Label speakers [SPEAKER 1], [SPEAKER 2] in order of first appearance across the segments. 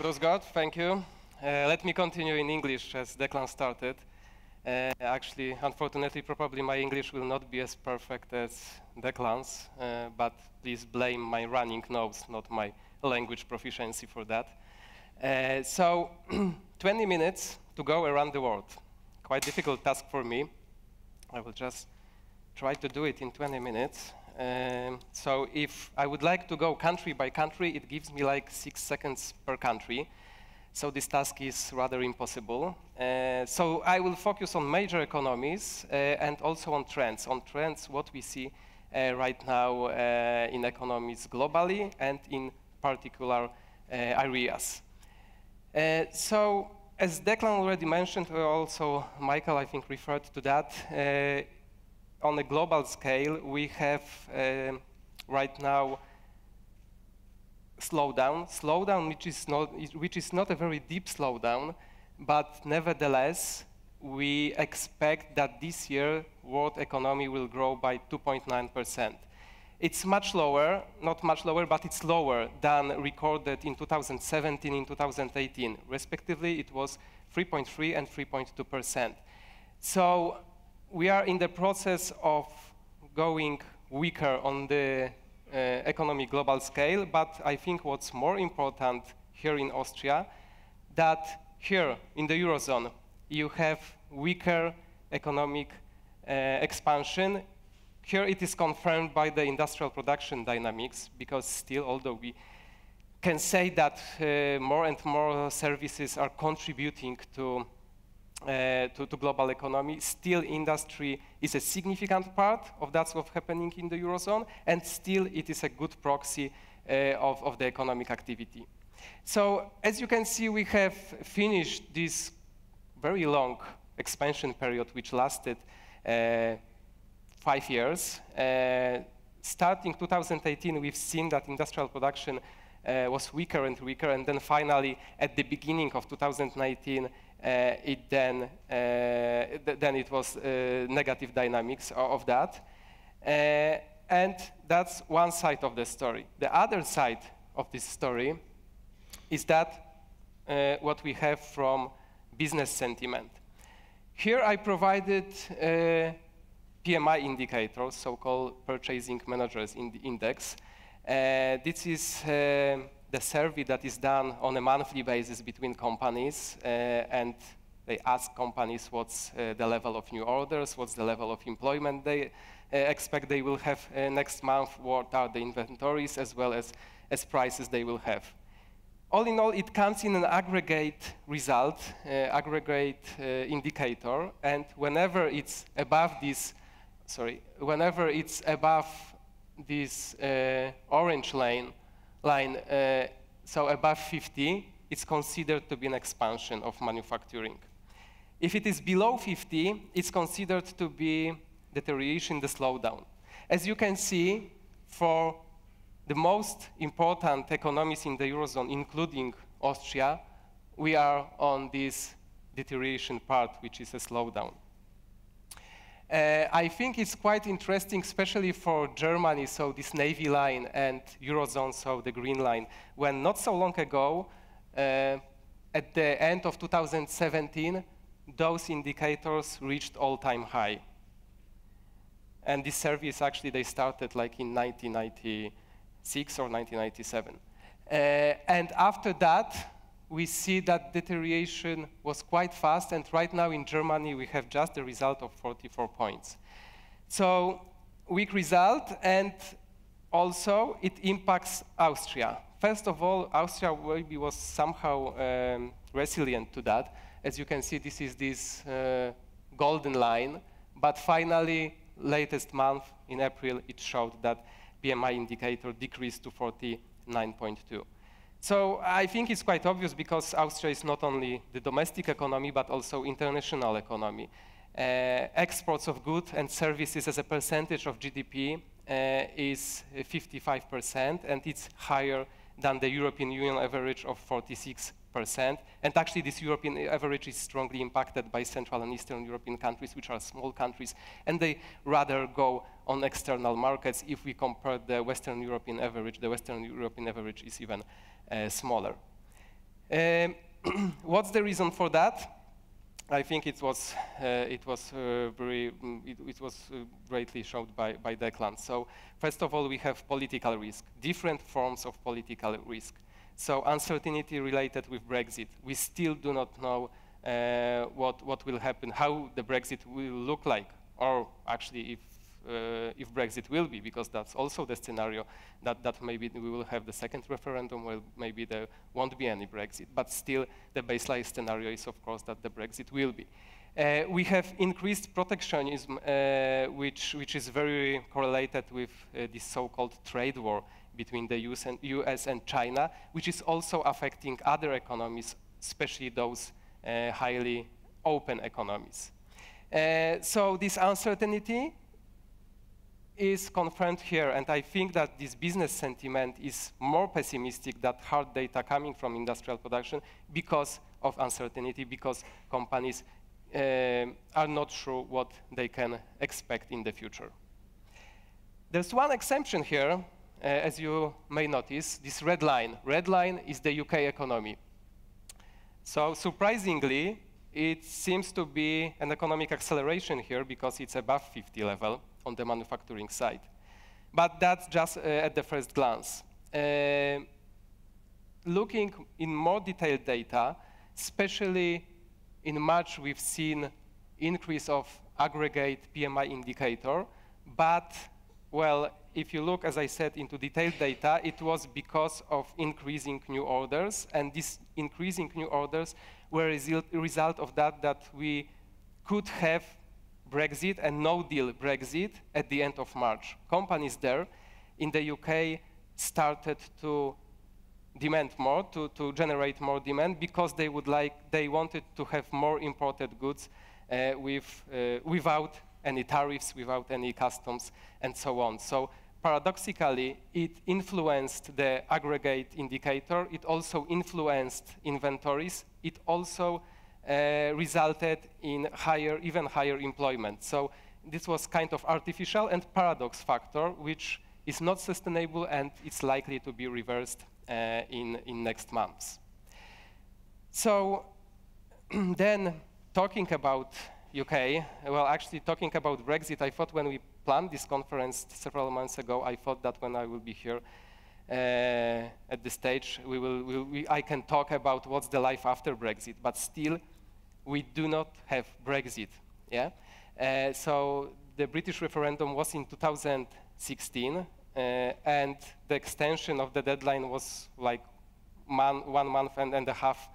[SPEAKER 1] Gott, thank you. Uh, let me continue in English as Declan started. Uh, actually, unfortunately, probably my English will not be as perfect as Declan's, uh, but please blame my running nose, not my language proficiency for that. Uh, so, 20 minutes to go around the world. Quite difficult task for me. I will just try to do it in 20 minutes. Um, so if I would like to go country by country, it gives me like six seconds per country. So this task is rather impossible. Uh, so I will focus on major economies uh, and also on trends, on trends what we see uh, right now uh, in economies globally and in particular uh, areas. Uh, so as Declan already mentioned, also Michael I think referred to that, on a global scale we have um, right now slowdown, slowdown which is, not, which is not a very deep slowdown, but nevertheless, we expect that this year world economy will grow by 2.9%. It's much lower, not much lower, but it's lower than recorded in 2017 and 2018. Respectively, it was 3.3 and 3.2%. So we are in the process of going weaker on the uh, economic global scale, but I think what's more important here in Austria, that here in the Eurozone, you have weaker economic uh, expansion. Here it is confirmed by the industrial production dynamics, because still, although we can say that uh, more and more services are contributing to uh, to, to, global economy. Steel industry is a significant part of that's what's happening in the Eurozone, and still it is a good proxy uh, of, of the economic activity. So, as you can see, we have finished this very long expansion period, which lasted uh, five years. Uh, starting 2018, we've seen that industrial production uh, was weaker and weaker, and then finally, at the beginning of 2019, uh, it then, uh, th then it was uh, negative dynamics of that. and that's one side of the story. The other side of this story is that what we have from business sentiment. Here I provided uh, PMI indicators, so-called Purchasing Managers Index. Uh, this is uh, the survey that is done on a monthly basis between companies, uh, and they ask companies what's uh, the level of new orders, what's the level of employment they uh, expect they will have uh, next month, what are the inventories, as well as, as prices they will have. All in all, it comes in an aggregate result, uh, aggregate indicator, and whenever it's above this, sorry, whenever it's above this orange line, line, uh, so above 50, it's considered to be an expansion of manufacturing. If it is below 50, it's considered to be deterioration, the slowdown. As you can see, for the most important economies in the Eurozone, including Austria, we are on this deterioration part, which is a slowdown. Uh, I think it's quite interesting, especially for Germany, so this navy line, and Eurozone, so the green line, when not so long ago, uh, at the end of 2017, those indicators reached all-time high. And this service, actually, they started like in 1996 or 1997. Uh, and after that, we see that deterioration was quite fast, and right now in Germany we have just the result of 44 points. So weak result, and also it impacts Austria. First of all, Austria maybe was somehow um, resilient to that. As you can see, this is this uh, golden line, but finally, latest month in April, it showed that PMI indicator decreased to 49.2. So I think it's quite obvious because Austria is not only the domestic economy, but also international economy. Uh, exports of goods and services as a percentage of GDP uh, is 55%, and it's higher than the European Union average of 46%. And actually, this European average is strongly impacted by Central and Eastern European countries, which are small countries, and they rather go on external markets. If we compare the Western European average, the Western European average is even smaller. Um, what's the reason for that? I think it was uh, it was uh, very mm, it, it, was uh, greatly showed by by Declan. So first of all, we have political risk, different forms of political risk. So uncertainty related with Brexit. We still do not know uh, what what will happen, how the Brexit will look like, or actually if uh, if Brexit will be, because that's also the scenario that, that maybe we will have the second referendum, where maybe there won't be any Brexit. But still, the baseline scenario is, of course, that the Brexit will be. Uh, we have increased protectionism, uh, which, which is very correlated with uh, this so-called trade war between the US and, US and, China, which is also affecting other economies, especially those uh, highly open economies. Uh, so this uncertainty is confirmed here, and I think that this business sentiment is more pessimistic than hard data coming from industrial production because of uncertainty, because companies uh, are not sure what they can expect in the future. There's one exception here, uh, as you may notice, this red line. Red line is the UK economy. So surprisingly, it seems to be an economic acceleration here because it's above 50 level on the manufacturing side. But that's just uh, at the first glance. Uh, looking in more detailed data, especially in March, we've seen increase of aggregate PMI indicator, but well, if you look, as I said, into detailed data, it was because of increasing new orders, and these increasing new orders were a result of that that we could have Brexit and no deal Brexit at the end of March. Companies there in the UK started to demand more, to, to generate more demand because they would like, they wanted to have more imported goods uh, with, uh, without any tariffs, without any customs, and so on. So paradoxically, it influenced the aggregate indicator. It also influenced inventories. It also uh, resulted in higher, even higher employment. So this was kind of artificial and paradox factor, which is not sustainable and it's likely to be reversed uh, in, in next months. So then talking about UK, well, actually talking about Brexit, I thought when we planned this conference several months ago, I thought that when I will be here at this stage, we will, we, we, I can talk about what's the life after Brexit, but still, we do not have Brexit. Yeah? Uh, so the British referendum was in 2016, uh, and the extension of the deadline was like man, one month and, and a half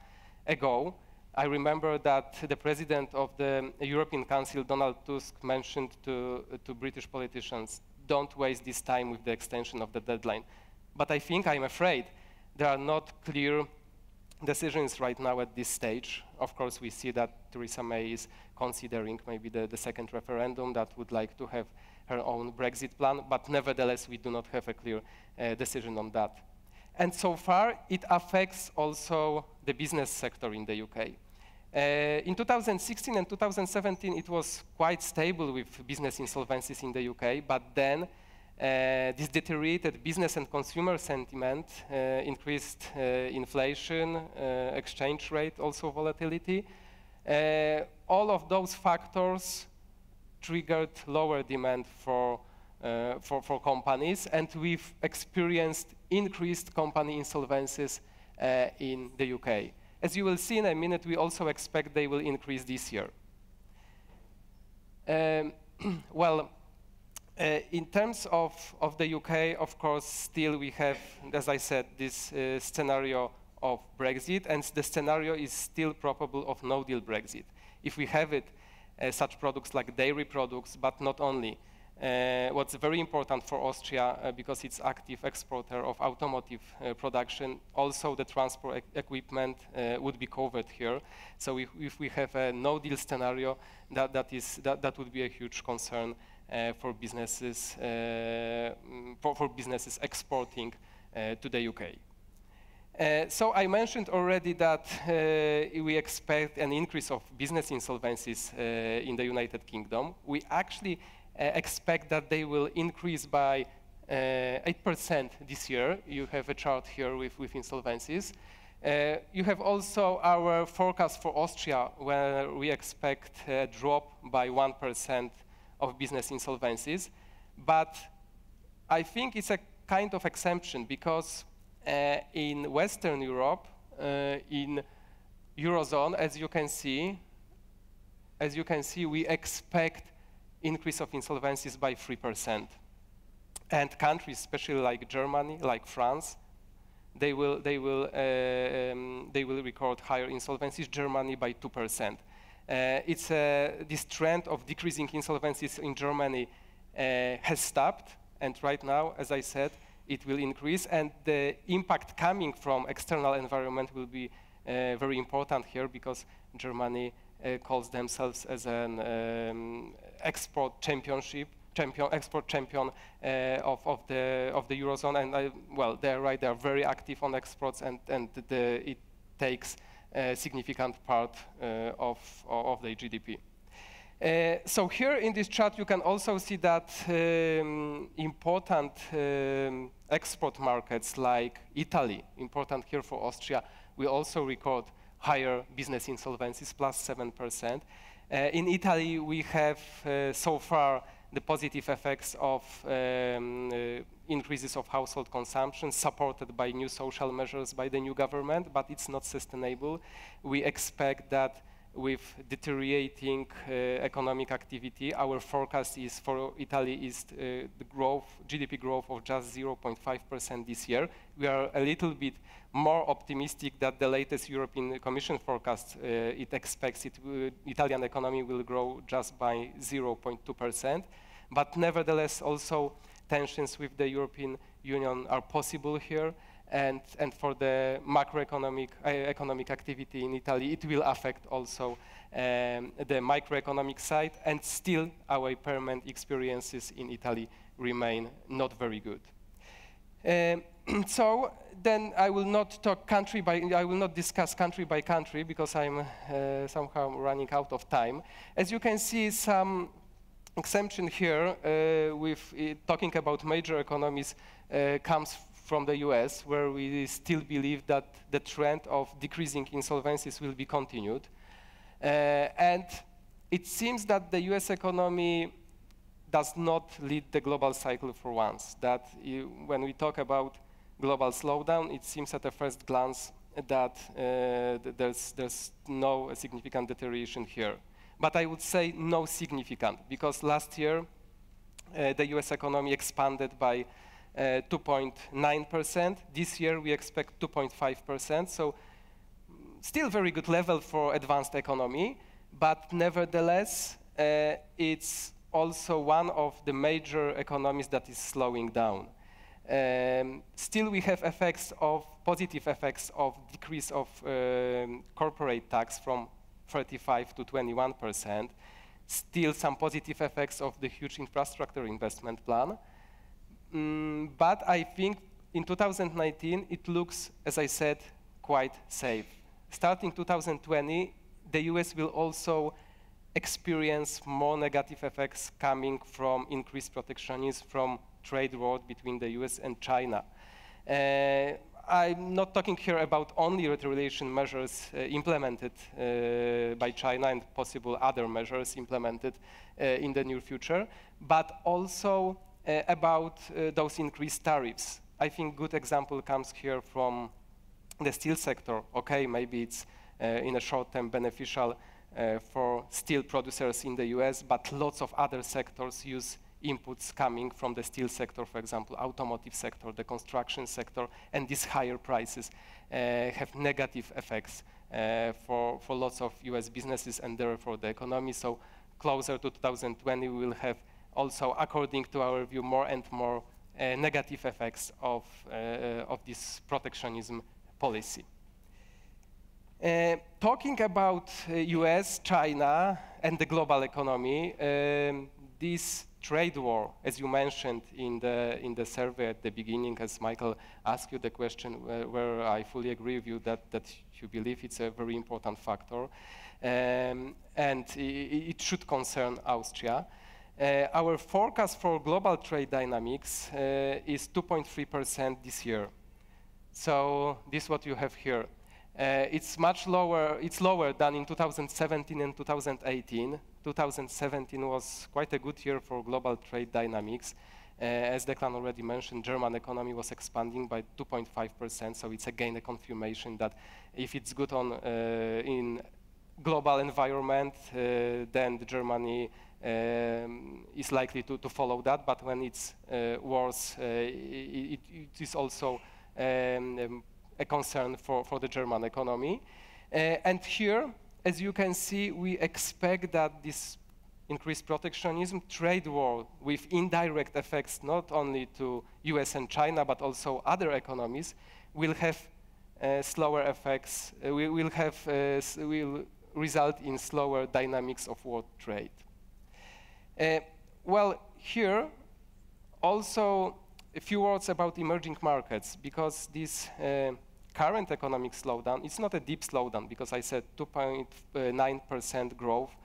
[SPEAKER 1] ago. I remember that the president of the European Council, Donald Tusk, mentioned to, to British politicians, don't waste this time with the extension of the deadline. But I think, I'm afraid, there are not clear decisions right now at this stage. Of course, we see that Theresa May is considering maybe the, the second referendum that would like to have her own Brexit plan, but nevertheless, we do not have a clear uh, decision on that. And so far, it affects also the business sector in the UK. Uh, in 2016 and 2017, it was quite stable with business insolvencies in the UK, but then uh, this deteriorated business and consumer sentiment, uh, increased uh, inflation, uh, exchange rate, also volatility. Uh, all of those factors triggered lower demand for, for, for, companies, and we've experienced increased company insolvencies in the UK. As you will see in a minute, we also expect they will increase this year. Um, well, uh, in terms of, of the UK, of course, still we have, as I said, this uh, scenario of Brexit, and the scenario is still probable of no-deal Brexit. If we have it, uh, such products like dairy products, but not only, uh, what's very important for Austria, uh, because it's active exporter of automotive uh, production, also the transport e equipment would be covered here. So if, if, we have a no-deal scenario, that, that, is, that, that would be a huge concern for businesses uh, for, for, businesses exporting to the UK. Uh, so I mentioned already that uh, we expect an increase of business insolvencies uh, in the United Kingdom. We actually uh, expect that they will increase by 8% uh, this year. You have a chart here with, with insolvencies. Uh, you have also our forecast for Austria, where we expect a drop by 1% of business insolvencies. But I think it's a kind of exemption because uh, in Western Europe, uh, in Eurozone, as you can see, as you can see, we expect increase of insolvencies by 3%. And countries, especially like Germany, like France, they will, they will, uh, um, they will record higher insolvencies, Germany by 2%. Uh, it's uh, this trend of decreasing insolvencies in Germany uh, has stopped, and right now, as I said, it will increase, and the impact coming from external environment will be very important here because Germany calls themselves as an um, export championship, champion, export champion uh, of, of, the, of the Eurozone. And I, well, they're right, they're very active on exports and, and the, it takes a significant part uh, of, of the GDP. Uh, so here in this chart, you can also see that um, important um, export markets like Italy, important here for Austria, we also record higher business insolvencies, plus 7%. Uh, in Italy, we have uh, so far the positive effects of um, uh, increases of household consumption supported by new social measures by the new government, but it's not sustainable. We expect that with deteriorating uh, economic activity, our forecast is for Italy is uh, the growth, GDP growth of just 0.5% this year. We are a little bit more optimistic that the latest European Commission forecast, uh, it expects it Italian economy will grow just by 0.2%. But nevertheless, also tensions with the European Union are possible here and, and for the macroeconomic uh, economic activity in Italy, it will affect also um, the microeconomic side, and still our impairment experiences in Italy remain not very good. Um, so then I will not talk country by, I will not discuss country by country because I'm uh, somehow running out of time. As you can see, some exemption here uh, with uh, talking about major economies uh, comes from the US, where we still believe that the trend of decreasing insolvencies will be continued. Uh, and it seems that the US economy does not lead the global cycle for once. That you, when we talk about global slowdown, it seems at a first glance that uh, there's, there's no significant deterioration here. But I would say no significant, because last year uh, the US economy expanded by 2.9%. Uh, this year we expect 2.5%. So still very good level for advanced economy, but nevertheless, uh, it's also one of the major economies that is slowing down. Um, still, we have effects of positive effects of decrease of um, corporate tax from 35 to 21 percent. Still, some positive effects of the huge infrastructure investment plan. Mm, but I think in 2019, it looks, as I said, quite safe. Starting 2020, the US will also experience more negative effects coming from increased protectionism from trade war between the US and China. Uh, I'm not talking here about only retaliation measures uh, implemented uh, by China and possible other measures implemented uh, in the near future, but also uh, about uh, those increased tariffs. I think a good example comes here from the steel sector. Okay, maybe it's uh, in a short term beneficial for steel producers in the US, but lots of other sectors use inputs coming from the steel sector, for example, automotive sector, the construction sector, and these higher prices uh, have negative effects uh, for, for lots of US businesses and therefore the economy. So closer to 2020, we will have also, according to our view, more and more uh, negative effects of, uh, of this protectionism policy. Uh, talking about US, China, and the global economy, um, this trade war, as you mentioned in the, in the survey at the beginning, as Michael asked you the question, where, where I fully agree with you that, that you believe it's a very important factor, um, and it, it should concern Austria. Uh, our forecast for global trade dynamics uh, is 2.3% this year. So this is what you have here. Uh, it's much lower, it's lower than in 2017 and 2018. 2017 was quite a good year for global trade dynamics. Uh, as Declan already mentioned, German economy was expanding by 2.5%, so it's again a confirmation that if it's good on uh, in global environment, uh, then the Germany um, is likely to, to follow that. But when it's uh, worse, uh, it, it is also um, um, a concern for, for the German economy. Uh, and here, as you can see, we expect that this increased protectionism, trade war with indirect effects not only to US and China, but also other economies, will have uh, slower effects, uh, we will have, uh, will result in slower dynamics of world trade. Uh, well, here, also a few words about emerging markets, because this uh, current economic slowdown, it's not a deep slowdown, because I said 2.9% growth,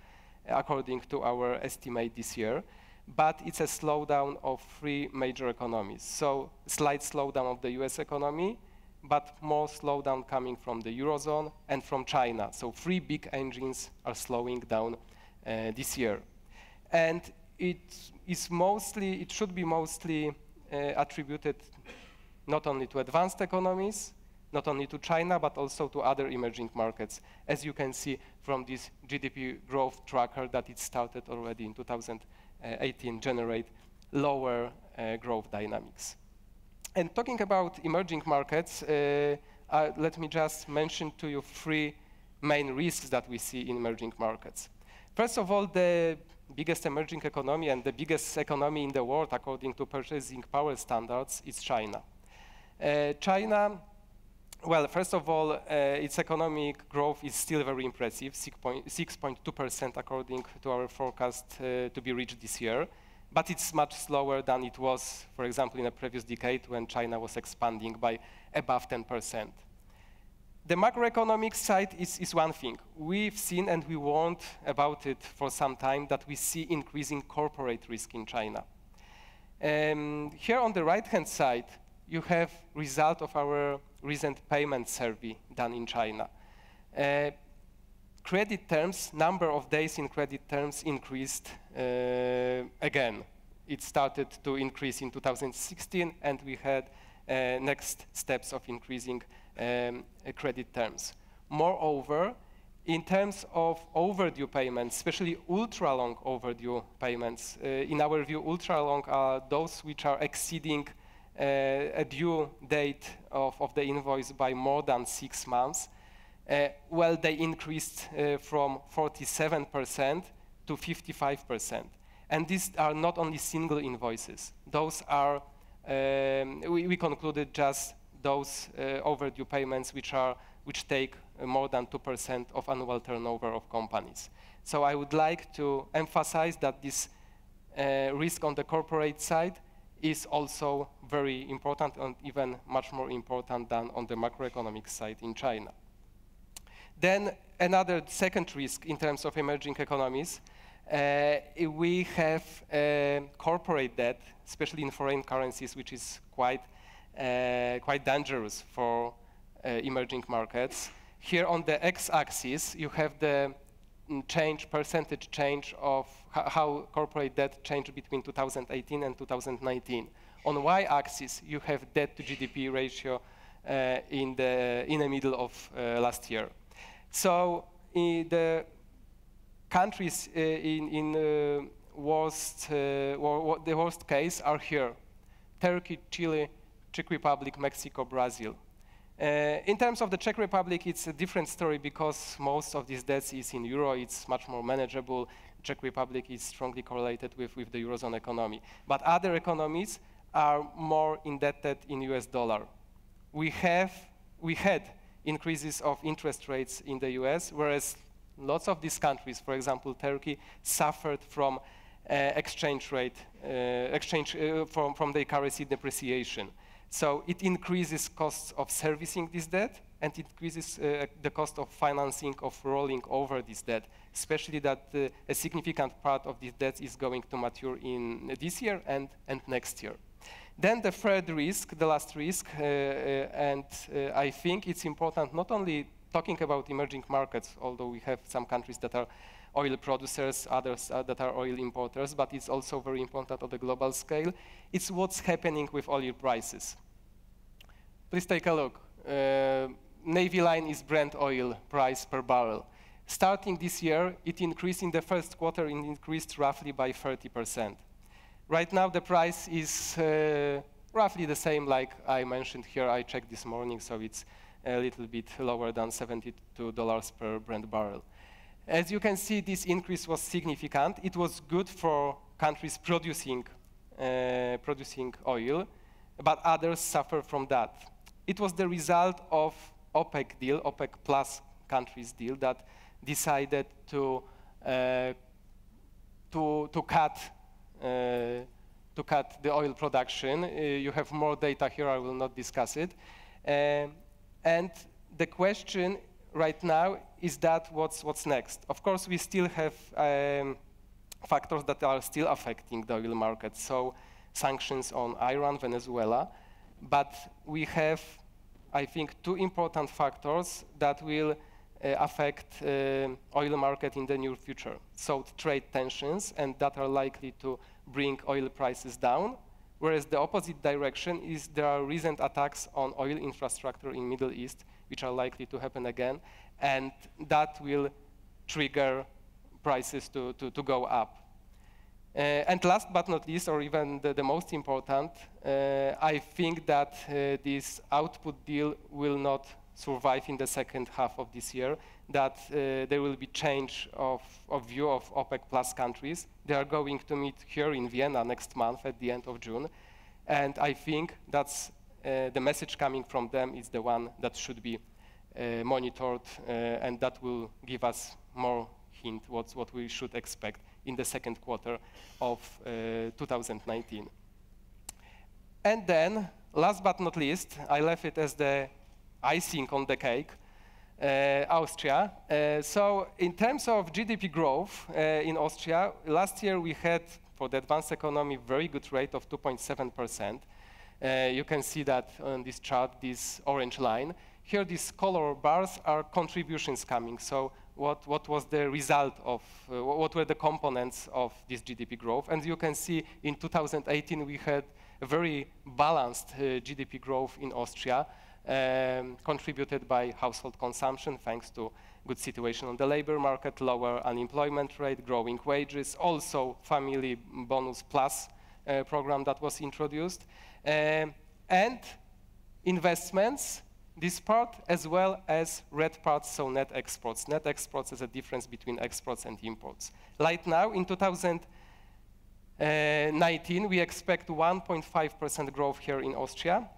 [SPEAKER 1] according to our estimate this year, but it's a slowdown of three major economies. So slight slowdown of the US economy, but more slowdown coming from the Eurozone and from China. So three big engines are slowing down uh, this year. And it is mostly, it should be mostly uh, attributed not only to advanced economies, not only to China, but also to other emerging markets, as you can see from this GDP growth tracker that it started already in 2018, generate lower uh, growth dynamics. And talking about emerging markets, uh, uh, let me just mention to you three main risks that we see in emerging markets. First of all, the biggest emerging economy and the biggest economy in the world, according to purchasing power standards, is China. Uh, China, well, first of all, uh, its economic growth is still very impressive, 6.2% according to our forecast uh, to be reached this year but it's much slower than it was, for example, in a previous decade when China was expanding by above 10%. The macroeconomic side is, is one thing. We've seen and we warned about it for some time that we see increasing corporate risk in China. Um, here on the right-hand side, you have result of our recent payment survey done in China. Uh, credit terms, number of days in credit terms increased uh, again. It started to increase in 2016, and we had uh, next steps of increasing um, credit terms. Moreover, in terms of overdue payments, especially ultra-long overdue payments, uh, in our view, ultra-long are those which are exceeding uh, a due date of, of the invoice by more than six months. Uh, well, they increased uh, from 47% to 55%. And these are not only single invoices. Those are, um, we, we, concluded just those uh, overdue payments which, are, which take more than 2% of annual turnover of companies. So I would like to emphasize that this uh, risk on the corporate side is also very important and even much more important than on the macroeconomic side in China. Then another second risk in terms of emerging economies, uh, we have uh, corporate debt, especially in foreign currencies, which is quite, uh, quite dangerous for uh, emerging markets. Here on the x-axis, you have the change, percentage change of how corporate debt changed between 2018 and 2019. On y-axis, you have debt to GDP ratio uh, in, the, in the middle of uh, last year. So the countries uh, in, in uh, worst, uh, the worst case are here. Turkey, Chile, Czech Republic, Mexico, Brazil. Uh, in terms of the Czech Republic, it's a different story because most of these debts is in euro. It's much more manageable. Czech Republic is strongly correlated with, with the eurozone economy. But other economies are more indebted in US dollar. We have, we had increases of interest rates in the US, whereas lots of these countries, for example, Turkey, suffered from uh, exchange rate, uh, exchange uh, from, from the currency depreciation. So it increases costs of servicing this debt and increases uh, the cost of financing of rolling over this debt, especially that uh, a significant part of this debt is going to mature in this year and, and next year. Then the third risk, the last risk, uh, uh, and uh, I think it's important not only talking about emerging markets, although we have some countries that are oil producers, others uh, that are oil importers, but it's also very important on the global scale. It's what's happening with oil prices. Please take a look. Uh, Navy line is Brent oil price per barrel. Starting this year, it increased in the first quarter, it increased roughly by 30%. Right now, the price is uh, roughly the same like I mentioned here. I checked this morning, so it's a little bit lower than $72 per Brent barrel. As you can see, this increase was significant. It was good for countries producing, uh, producing oil, but others suffer from that. It was the result of OPEC deal, OPEC plus countries deal, that decided to, uh, to, to cut uh, to cut the oil production. Uh, you have more data here, I will not discuss it. Uh, and the question right now is that what's, what's next? Of course, we still have um, factors that are still affecting the oil market. So sanctions on Iran, Venezuela, but we have, I think, two important factors that will uh, affect uh, oil market in the near future. So trade tensions, and that are likely to bring oil prices down, whereas the opposite direction is there are recent attacks on oil infrastructure in Middle East, which are likely to happen again, and that will trigger prices to, to, to go up. Uh, and last but not least, or even the, the most important, uh, I think that uh, this output deal will not survive in the second half of this year, that uh, there will be change of, of view of OPEC plus countries. They are going to meet here in Vienna next month at the end of June. And I think that's the message coming from them is the one that should be uh, monitored uh, and that will give us more hint what's what we should expect in the second quarter of uh, 2019. And then, last but not least, I left it as the icing on the cake, uh, Austria. Uh, so in terms of GDP growth uh, in Austria, last year we had, for the advanced economy, very good rate of 2.7%. Uh, you can see that on this chart, this orange line. Here, these color bars are contributions coming. So what, what was the result of, uh, what were the components of this GDP growth? And you can see in 2018, we had a very balanced uh, GDP growth in Austria um, contributed by household consumption thanks to good situation on the labor market, lower unemployment rate, growing wages, also family bonus plus uh, program that was introduced, um, and investments, this part, as well as red parts, so net exports. Net exports is a difference between exports and imports. Right now, in 2019, we expect 1.5% growth here in Austria,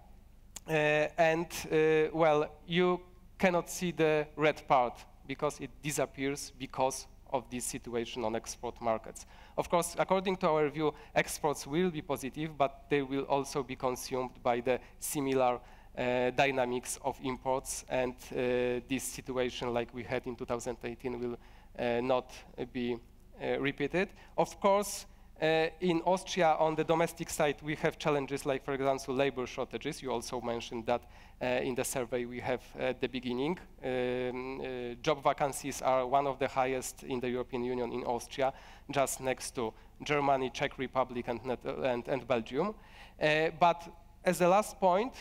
[SPEAKER 1] uh, and, uh, well, you cannot see the red part because it disappears because of this situation on export markets. Of course, according to our view, exports will be positive, but they will also be consumed by the similar uh, dynamics of imports, and uh, this situation like we had in 2018 will uh, not be uh, repeated. Of course, uh, in Austria, on the domestic side, we have challenges like, for example, labor shortages. You also mentioned that uh, in the survey we have at the beginning. Um, uh, job vacancies are one of the highest in the European Union in Austria, just next to Germany, Czech Republic, and, and, and Belgium. Uh, but as a last point,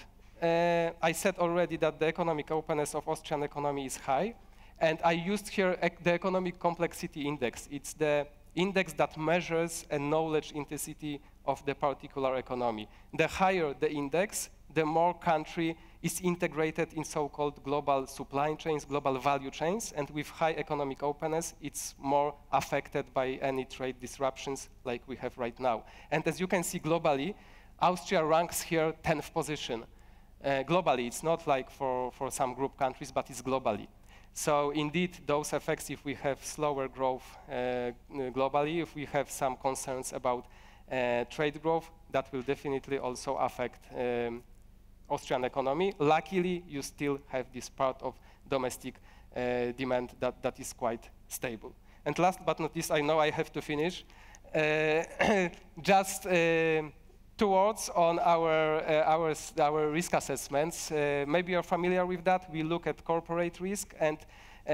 [SPEAKER 1] uh, I said already that the economic openness of Austrian economy is high. And I used here the economic complexity index. It's the index that measures a knowledge intensity of the particular economy. The higher the index, the more country is integrated in so-called global supply chains, global value chains, and with high economic openness, it's more affected by any trade disruptions like we have right now. And as you can see globally, Austria ranks here 10th position. Uh, globally, it's not like for, for some group countries, but it's globally. So indeed, those effects, if we have slower growth uh, globally, if we have some concerns about uh, trade growth, that will definitely also affect um, Austrian economy. Luckily, you still have this part of domestic uh, demand that, that is quite stable. And last but not least, I know I have to finish. Uh, just uh, two words on our, uh, our, our risk assessments. Uh, maybe you're familiar with that. We look at corporate risk, and uh,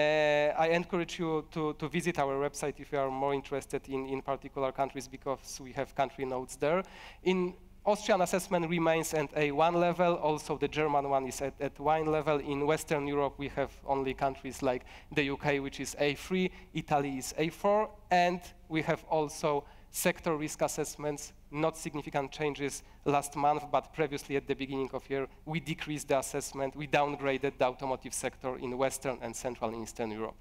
[SPEAKER 1] I encourage you to, to visit our website if you are more interested in, in particular countries, because we have country notes there. In Austrian assessment remains at A1 level. Also, the German one is at, at 1 level. In Western Europe, we have only countries like the UK, which is A3, Italy is A4, and we have also sector risk assessments, not significant changes last month, but previously at the beginning of year, we decreased the assessment. We downgraded the automotive sector in Western and Central and Eastern Europe.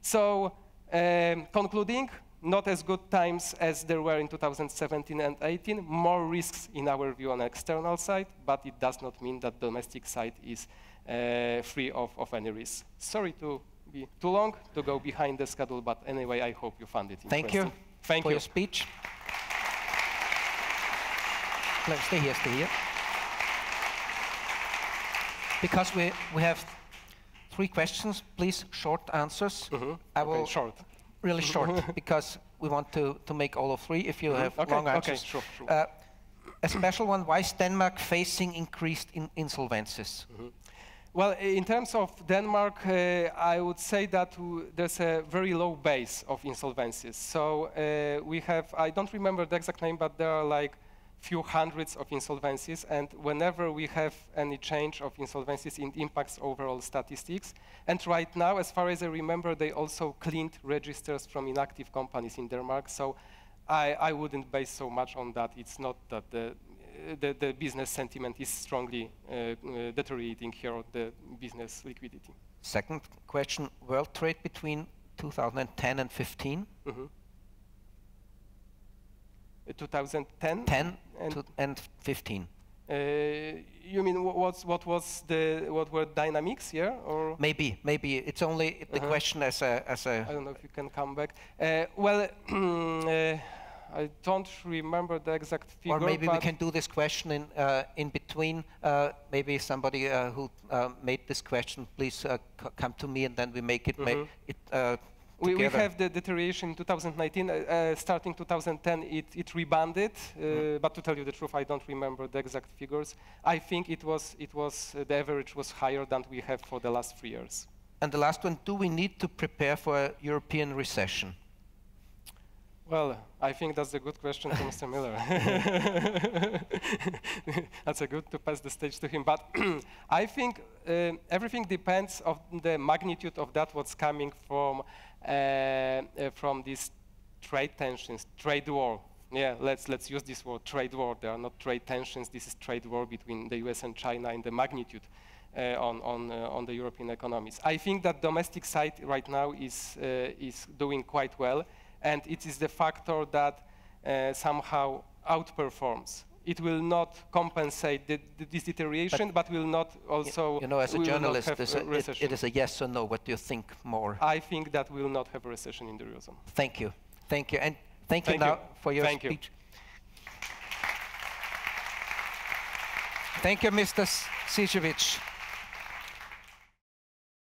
[SPEAKER 1] So, um, concluding, not as good times as there were in 2017 and 18, more risks in our view on external side, but it does not mean that domestic side is uh, free of, of any risk. Sorry to be too long to go behind the schedule, but anyway, I hope you found it
[SPEAKER 2] Thank you
[SPEAKER 1] Thank
[SPEAKER 2] for
[SPEAKER 1] you.
[SPEAKER 2] your speech. Stay here, stay here. Because we, we have three questions, please, short answers. I
[SPEAKER 1] Mm-hmm. Okay,
[SPEAKER 2] will
[SPEAKER 1] short.
[SPEAKER 2] really short because we want to, to make all of three if you have
[SPEAKER 1] Mm-hmm. Okay,
[SPEAKER 2] long
[SPEAKER 1] okay,
[SPEAKER 2] answers.
[SPEAKER 1] sure, sure.
[SPEAKER 2] Uh, a special one, why is Denmark facing increased in insolvencies?
[SPEAKER 1] Well, in terms of Denmark, uh, I would say that there's a very low base of insolvencies. So uh, we have, I don't remember the exact name, but there are like few hundreds of insolvencies, and whenever we have any change of insolvencies, it impacts overall statistics. And right now, as far as I remember, they also cleaned registers from inactive companies in Denmark. So I, I wouldn't base so much on that. It's not that the the, the business sentiment is strongly uh, uh, deteriorating here, or the business liquidity.
[SPEAKER 2] Second question, world trade between 2010 and 15?
[SPEAKER 1] Uh, 2010?
[SPEAKER 2] 10
[SPEAKER 1] And-
[SPEAKER 2] to, and 15.
[SPEAKER 1] Uh, you mean wha- what's, what was the what were dynamics here, or
[SPEAKER 2] Maybe, maybe it's only the
[SPEAKER 1] Uh-huh.
[SPEAKER 2] question as a as
[SPEAKER 1] I
[SPEAKER 2] a.
[SPEAKER 1] don't know if you can come back. Uh, well, uh, I don't remember the exact figure.
[SPEAKER 2] Or maybe we can do this question in uh, in between. Uh, maybe somebody uh, who uh, made this question, please uh, c- come to me, and then we make it. ma- it uh,
[SPEAKER 1] We, we have the deterioration in 2019. Uh, uh, starting 2010, it, it rebounded. Uh, But to tell you the truth, I don't remember the exact figures. I think it was, it was uh, the average was higher than we have for the last three years.
[SPEAKER 2] And the last one: Do we need to prepare for a European recession?
[SPEAKER 1] Well, I think that's a good question to Mr. Miller. that's a good to pass the stage to him. But I think uh, everything depends of the magnitude of that what's coming from from these trade tensions, trade war. Yeah, let's let's use this word, trade war. There are not trade tensions. This is trade war between the U.S. and China in the magnitude. Uh, on on uh, on the European economies, I think that domestic side right now is uh, is doing quite well, and it is the factor that uh, somehow outperforms. It will not compensate the, the, this deterioration, but, will not also.
[SPEAKER 2] you know, as a
[SPEAKER 1] we will not
[SPEAKER 2] journalist,
[SPEAKER 1] a
[SPEAKER 2] it- it is a yes or no. What do you think more?
[SPEAKER 1] I think that we will not have a recession in the eurozone.
[SPEAKER 2] Thank you, thank you, and thank, you
[SPEAKER 1] Thank you.
[SPEAKER 2] now for your
[SPEAKER 1] Thank you.
[SPEAKER 2] speech. Thank you, Mr. Sielewicz.